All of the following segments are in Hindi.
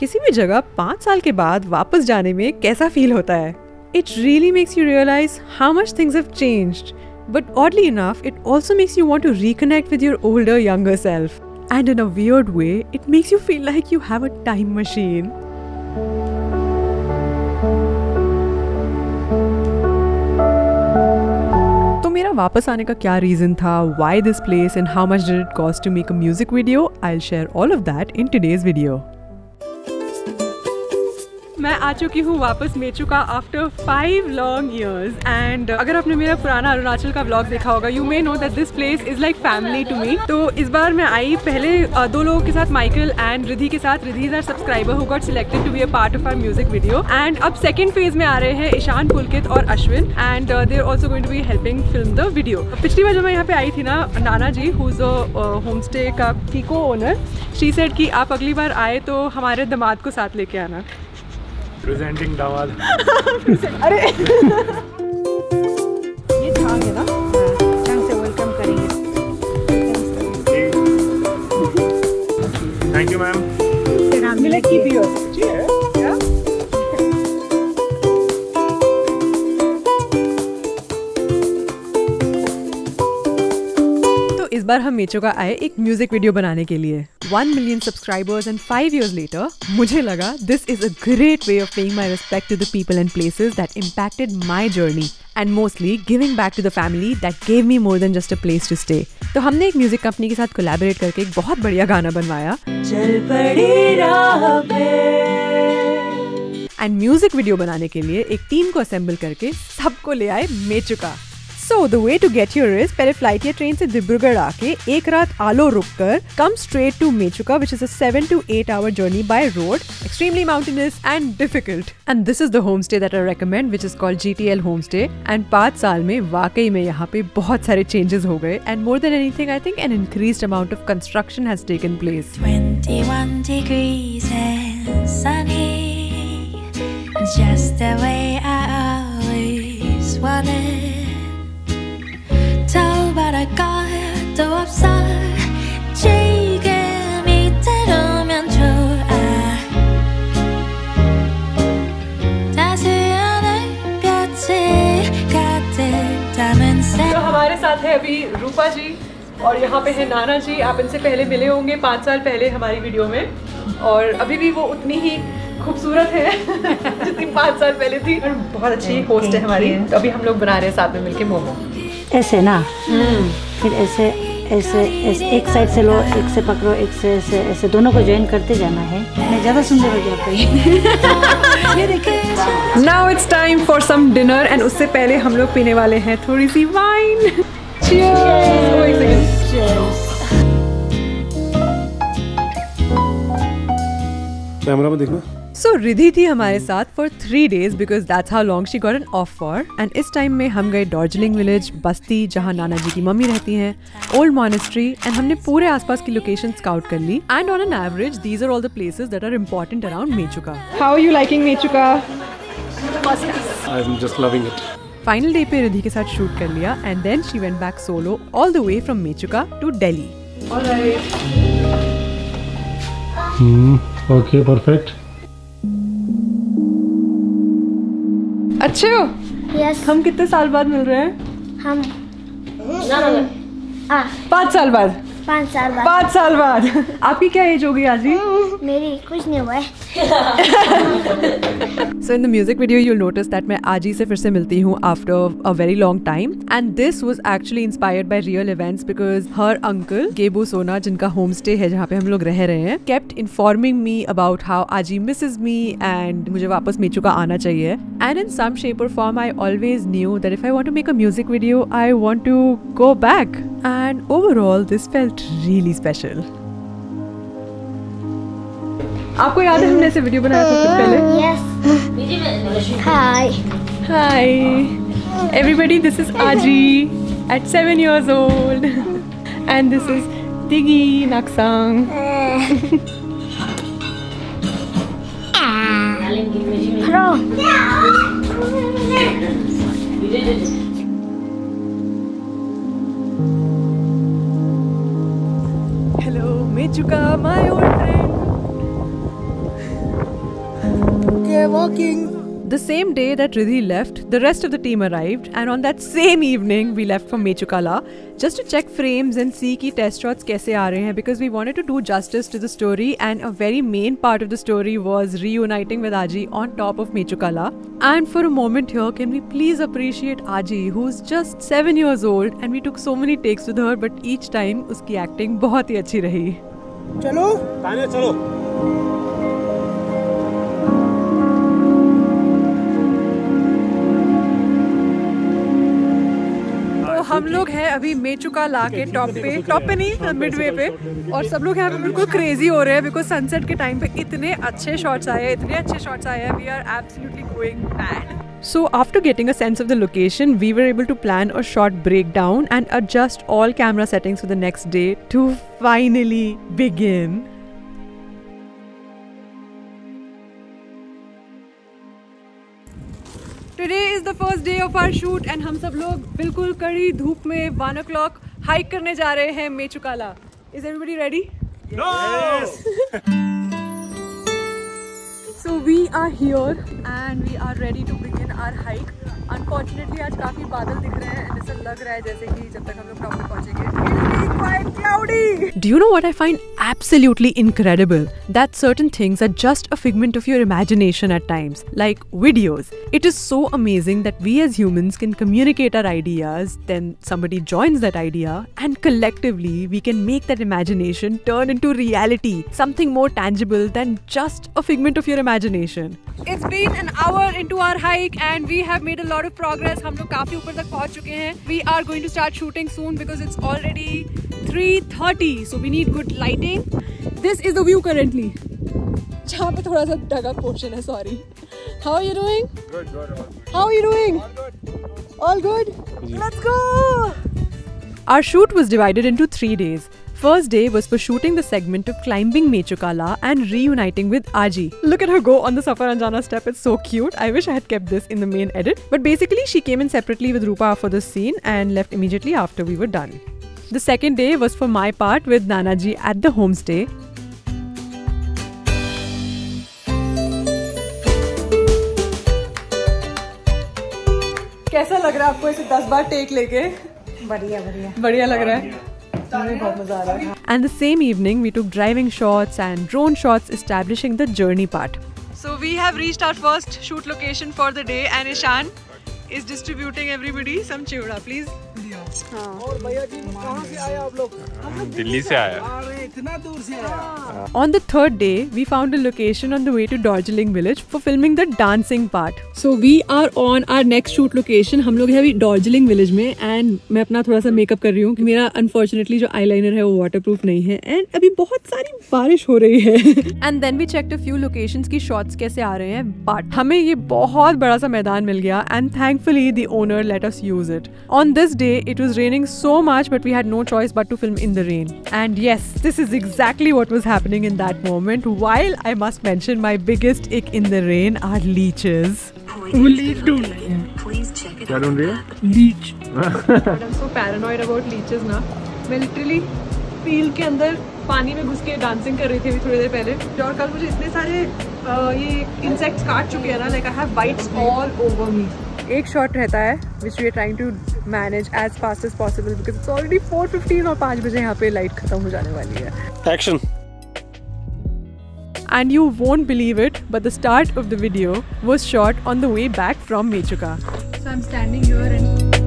किसी भी जगह पाँच साल के बाद वापस जाने में कैसा फील होता है? It really makes you realise how much things have changed but oddly enough it also makes you want to reconnect with your older younger self and in a weird way it makes you feel like you have a time machine वापस आने का क्या रीजन था? Why this place and how much did it cost to make a music video I share all of that in today's video मैं आ चुकी हूँ वापस Mechuka after five long years and अगर आपने मेरा पुराना अरुणाचल का ब्लॉग देखा होगा you may know that this place is like family to me तो इस बार मैं आई पहले दो लोगों के साथ माइकल एंड रिधि के साथ. Ridhi is our subscriber who got selected to be a part of our music video and अब सेकंड फ़ेज़ में आ रहे हैं ईशान पुलकित और Ashwin. And they are also going to be helping film the video पिछली बार जब मैं यहाँ पे आई थी ना, नाना जी हु इज़ होम स्टे का की को ओनर शी सेड कि आप अगली बार आए तो हमारे दामाद को साथ लेके आना. प्रेजेंटिंग दामाद अरे। ये है ना? ढंग से वेलकम करेंगे। थैंक यू मैम मिले की भी हो? तो इस बार हम मेचो का आए एक म्यूज़िक वीडियो बनाने के लिए। One million subscribers and five years later मुझे लगा this is a great way of paying my respect to the people and places that impacted my journey and mostly giving back to the family that gave me more than just a place to stay तो हमने एक म्यूज़िक कंपनी के साथ कोलैबोरेट करके एक बहुत बढ़िया गाना बनवाया। एंड म्यूज़िक वीडियो बनाने के लिए एक टीम को असेंबल करके सबको ले आए Mechuka. so the way to get your is पहले फ्लाइट या ट्रेन से दिब्रुगढ़ आके एक रात आलो रुक कर come straight to Mechuka which is a seven to eight hour journey by road extremely mountainous and difficult and this is the home stay that I recommend which is called G T L home stay and पाँच साल में वाकई में यहाँ पे बहुत सारे चेंजेस हो गए and more than anything I think an increase amount of construction has taken place 21 degrees and sunny, just the way 더바랄까도 없어 지금 이대로면 좋아 따스한 햇볕이 가득 담은 तो 새 हमारे साथ है अभी रूपा जी और यहाँ पे है नाना जी आप इनसे पहले मिले होंगे पाँच साल पहले हमारी वीडियो में और अभी भी वो उतनी ही खूबसूरत है जितनी पाँच साल पहले थी और बहुत अच्छी होस्ट है हमारी तो अभी हम लोग बना रहे हैं साथ में मिलके मोमो ऐसे ना? फिर ऐसे ऐसे ऐसे एक साइड से लो एक से पकड़ो एक से ऐसे ऐसे दोनों को ज्वाइन करते जाना है। मैं ज़्यादा सुंदर हो गया आपको ये देखिए। Now it's time for some dinner and उससे पहले हम लोग पीने वाले हैं थोड़ी सी वाइन कैमरा में देखना। सो रिधि थी हमारे साथ for three days because that's how long she got an off for and इस टाइम में हम गए दार्जिलिंग विलेज बस्ती जहाँ नाना जी की मम्मी रहती हैं ओल्ड मॉनेस्ट्री एंड हमने पूरे आसपास की लोकेशन स्काउट कर ली and on an average these are all the places that are important around Mechuka how you liking Mechuka I am just loving it final day पे रिधि के साथ शूट कर लिया and then she went back solo all the way from Mechuka to Delhi okay perfect अच्छे हो? यस हम कितने साल बाद मिल रहे हैं? हम आ। पाँच साल बाद। पाँच साल बाद। पाँच साल बाद। आपकी क्या एज होगी आज ही मेरी कुछ नहीं हुआ है। So in the music video you'll notice that मैं आज ही से फिर से मिलती हूँ after a very long time and this was actually inspired by real events because her uncle Gebu Sona जिनका होम स्टे है जहाँ पे हम लोग रह रहे हैं kept informing me about how आजी मिसेज मी एंड मुझे वापस मीचू का आना चाहिए. And in some shape or form I always knew that if I want to make a music video I want to go back and overall this felt really special आपको याद है हमने ऐसे वीडियो बनाया था कुछ पहले hi Hi, everybody. This is Aji at seven years old, and this is Digi Naksang. प्रो Hello, Mechuka, my old friend. walking. The same day that Ridhi left, the rest of the team arrived, and on that same evening, we left for Mechukala just to check frames and see ki test shots kaise aa rahe hain because we wanted to do justice to the story, and a very main part of the story was reuniting with Aji on top of Mechukala. And for a moment here, can we please appreciate Aji, who's just seven years old, and we took so many takes with her, but each time uski acting बहुत ही अच्छी रही. चलो। तानिया चलो। तो हम लोग हैं अभी मेचुका ला के टॉप पे टॉप पे नहीं मिडवे पे। और सब लोग यहाँ पे बिल्कुल क्रेजी हो रहे हैं बिकॉज़ सनसेट के टाइम पे इतने अच्छे शॉट्स आए हैं इतने अच्छे शॉट्स आए हैं we are absolutely going bad So after getting a sense of the location, we were able to plan a short breakdown and adjust all camera settings for the next day to finally begin. Today is the first day of our shoot and हम सब लोग बिल्कुल कड़ी धूप में वन ओ क्लॉक हाइक करने जा रहे हैं मेचुकाला is everybody ready So we are here and we are ready to begin our hike. Unfortunately आज काफी बादल दिख रहे हैं and ऐसा लग रहा है जैसे कि जब तक हम लोग टॉप पे पहुंचेंगे it'll be quite cloudy. Do you know what I find absolutely incredible? That certain things are just a figment of your imagination at times, like videos. It is so amazing that we as humans can communicate our ideas, then somebody joins that idea, and collectively we can make that imagination turn into reality, something more tangible than just a figment of your imagination. It's been an hour into our hike and we have made a lot of progress. हम लोग काफ़ी ऊपर तक पहुँच चुके हैं. We are going to start shooting soon because it's already 3:30, so we need good lighting. This is the view currently. जहाँ पे थोड़ा सा डगा पोर्शन है sorry How are you doing? Good, good, all good. How are you doing? All good? Let's go! Our shoot was divided into three days. First day was for shooting the segment of climbing Mechukala and reuniting with Aji. Look at her go on the Safar Anjana step, it's so cute. I wish I had kept this in the main edit. But basically, she came in separately with Rupa for this scene and left immediately after we were done. The second day was for my part with Nanaji at the homestay. कैसा लग रहा है आपको इसे दस बार टेक लेके बढ़िया बढ़िया बढ़िया लग रहा है मुझे बहुत मज़ा आ रहा है And the same evening, we took driving shots and drone shots establishing the journey part. So we have reached our first shoot location for the day and Ishan is distributing everybody some chiwda, please. और भैया जी कहाँ से आए आप लोग दिल्ली से आया अरे इतना दूर से आया On the third day, we found a location on the way to Darjeeling village for filming the dancing part. So we are on our next shoot location. हम लोग हैं अभी Darjeeling village में and मैं अपना थोड़ा सा मेकअप कर रही हूँ कि मेरा unfortunately जो eyeliner है वो waterproof नहीं है and अभी बहुत सारी बारिश हो रही है and then we checked a few locations की shots कैसे आ रहे हैं but हमें ये बहुत बड़ा सा मैदान मिल गया and thankfully the owner let us use it. On this day, it was raining so much but we had no choice but to film in the rain. And yes, this is exactly what was happening in that moment. While I must mention my biggest ick in the rain are leeches. वो लीच ढूंढ रही है क्या ढूंढ रही है leech I'm so paranoid about leeches ना मैं literally फील्ड के अंदर पानी में घुस के डांसिंग कर रही थी अभी थोड़ी देर पहले और कल मुझे इतने सारे अ, ये इंसेक्ट्स काट चुके हैं ना like I have bites all over me एक शॉट रहता है which we are trying to manage as fast as possible because it's already four fifteen और पाँच बजे यहाँ पे लाइट खत्म हो जाने वाली है action And you won't believe it, but the start of the video was shot on the way back from Mechuka. So I'm standing here and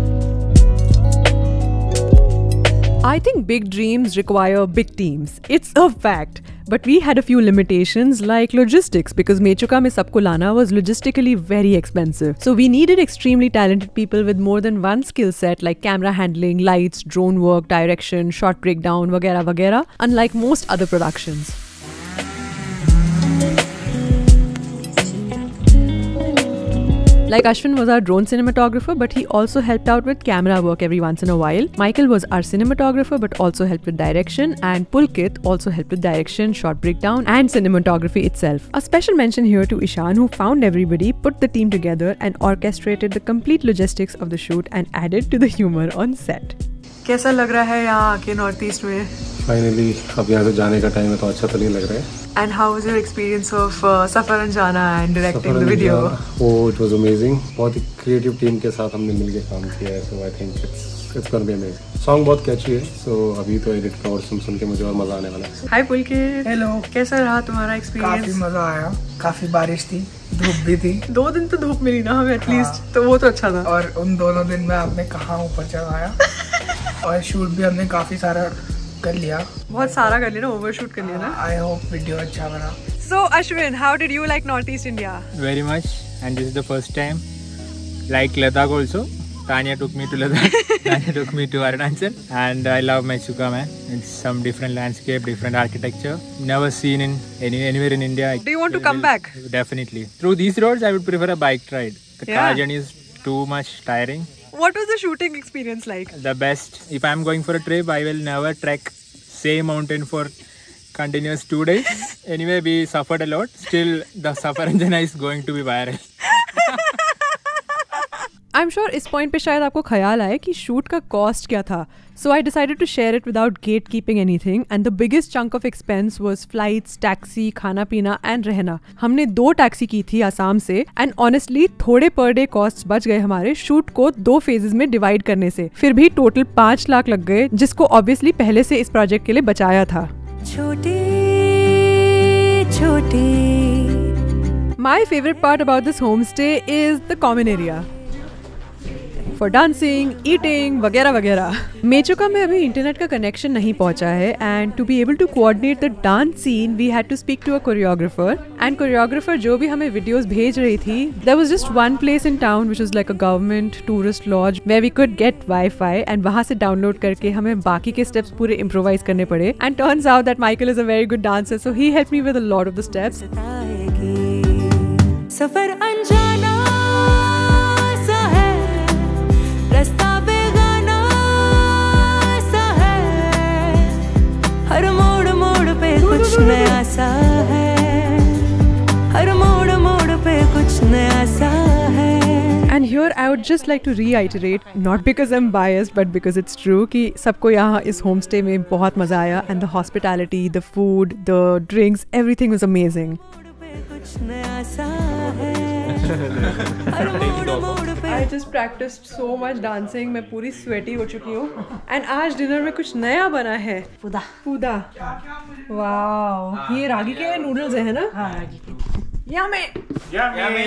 I think big dreams require big teams. It's a fact. But we had a few limitations like logistics because Mechuka mein sabko lana was logistically very expensive. So we needed extremely talented people with more than one skill set like camera handling, lights, drone work, direction, shot breakdown, vagera vagera, unlike most other productions. Like Ashwin was our drone cinematographer, but he also helped out with camera work every once in a while. Michael was our cinematographer, but also helped with direction, and Pulkit also helped with direction, shot breakdown, and cinematography itself. A special mention here to Ishan, who found everybody, put the team together, and orchestrated the complete logistics of the shoot and added to the humor on set. कैसा लग रहा है यहाँ आके नॉर्थ ईस्ट में? फाइनली अब यहाँ से जाने का टाइम है तो अच्छा तो नहीं लग रहा है। And how was your experience of Safar Anjana and directing the Safar video India, वो इट वाज अमेजिंग बहुत ही क्रिएटिव टीम के साथ हमने मिलके काम किया है so I think it's it's gonna be amazing song बहुत कैची है सो अभी तो एडिट का और सुन सुन के मुझे और मज़ा आने वाला है। हाय पुलकित हेलो कैसा रहा तुम्हारा एक्सपीरियंस? काफ़ी मज़ा आया। काफ़ी बारिश थी धूप भी थी। दो दिन तो धूप मिली ना हमें एटलीस्ट तो वो तो अच्छा था। और उन दोनों दिन में आपने कहाँ ऊपर चढ़ाया? और शूट भी हमने काफ़ी सारा कर लिया बहुत सारा कर लिया ना ओवरशूट कर लिया ना आई होप वीडियो अच्छा बना so Ashwin how did you like North East India Very much. And this is the first time. Like Ladakh also. Tanya took me to Ladakh. Tanya took me to Arunachal. And I love Mechuka, man. It's some different landscape, different architecture. Never seen in any anywhere in India. Do you want to will- come back? Definitely. Through these roads, I would prefer a bike ride. The Yeah. car journey is too much tiring. What was the shooting experience like The best. If I'm going for a trip, I will never trek same mountain for continuous two days. anyway, we suffered a lot. Still, the Safar Anjana is going to be viral. I am sure इस पॉइंट पे शायद आपको ख्याल आए कि शूट का कॉस्ट क्या था। So I decided to share it without get keeping anything and the biggest chunk of expense was flights taxi खाना पीना एंड रहना। हमने दो टैक्सी की थी आसाम से एंड ऑनेस्टली थोड़े पर डे कॉस्ट बच गए हमारे शूट को दो फेजेस में डिवाइड करने से। फिर भी टोटल पाँच लाख लग गए जिसको ऑब्वियसली पहले से इस प्रोजेक्ट के लिए बचाया था। छोटी छोटी। My favorite part about this homestay is the common area. For dancing, eating, वगैरह वगैरह। मेचुका में अभी इंटरनेट का कनेक्शन नहीं पहुँचा है and to be able to coordinate the dance scene we had to speak to a choreographer and choreographer जो भी हमें वीडियोस भेज रही थी there was just one place in town which is like a government tourist lodge where we could get wifi and वहाँ से डाउनलोड करके हमें बाकी के स्टेप्स पूरे इम्प्रोवाइज करने पड़े। And turns out that Michael is a very good dancer so he help me with a lot of the steps Safar कुछ नया सा है हर मोड़ मोड़ पे कुछ नया सा है And here I would just like to reiterate, not because I'm biased, but because it's true कि सबको यहाँ इस homestay में बहुत मज़ा आया and the hospitality, the food, the drinks, everything was amazing. I just practice so much dancing मैं पूरी स्वेटी हो चुकी हूँ। एंड आज डिनर में कुछ नया बना है। पुदा। पुदा। वाओ ये रागी के नूडल्स है ना? यामे यामे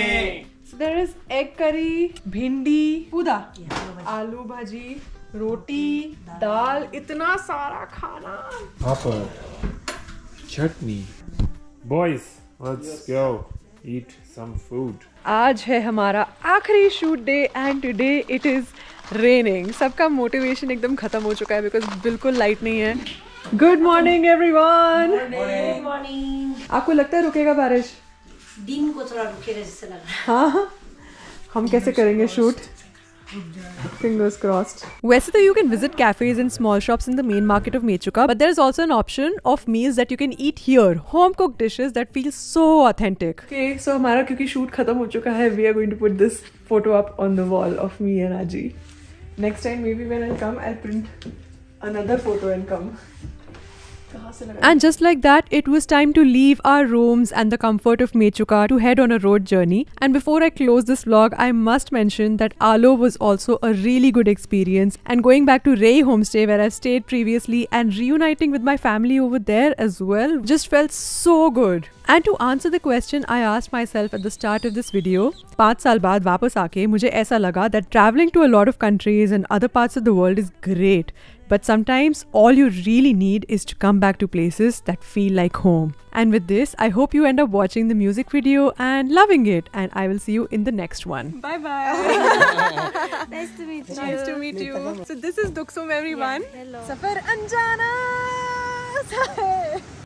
देर इज़ एग करी भिंडी पुदा। आलू भाजी। रोटी दाल इतना सारा खाना। Chutney boys let's go eat some food आज है हमारा आखिरी shoot day and today it is raining सबका मोटिवेशन एकदम खत्म हो चुका है बिकॉज़ बिल्कुल लाइट नहीं है. गुड मॉर्निंग एवरीवन आपको लगता है रुकेगा बारिश? दिन को थोड़ा रुकेगा जैसे लग। रहा हाँ हाँ. हम कैसे करेंगे शूट Fingers crossed. वैसे तो you can visit cafes and small shops in the main market of Mechuka, but there is also an option of meals that you can eat here, home cooked dishes that feel so authentic. Okay, so हमारा क्योंकि shoot खत्म हो चुका है, we are going to put this photo up on the wall of me and Aji. Next time maybe when I come, I'll print another photo and come. And just like that, it was time to leave our rooms and the comfort of Mechuka to head on a road journey. And before I close this vlog, I must mention that Alo was also a really good experience. And going back to Ray Homestay, where I've stayed previously, and reuniting with my family over there as well, just felt so good. And to answer the question I asked myself at the start of this video, पाँच साल बाद वापस आके मुझे ऐसा लगा that traveling to a lot of countries and other parts of the world is great. But sometimes all you really need is to come back to places that feel like home. And with this, I hope you end up watching the music video and loving it. And I will see you in the next one. Bye bye. nice to meet you nice to meet you. So this is Duksum everyone. hello. Safar Anjana.